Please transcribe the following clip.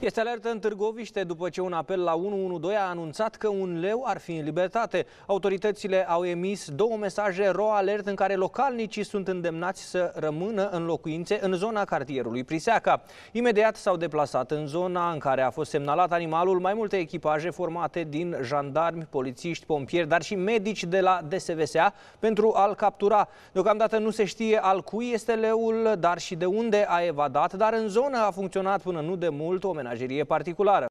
Este alertă în Târgoviște după ce un apel la 112 a anunțat că un leu ar fi în libertate. Autoritățile au emis două mesaje ro alert în care localnicii sunt îndemnați să rămână în locuințe în zona cartierului Priseaca. Imediat s-au deplasat în zona în care a fost semnalat animalul mai multe echipaje formate din jandarmi, polițiști, pompieri, dar și medici de la DSVSA pentru a-l captura. Deocamdată nu se știe al cui este leul, dar și de unde a evadat, dar în zonă a funcționat până nu de mult o na geria particular.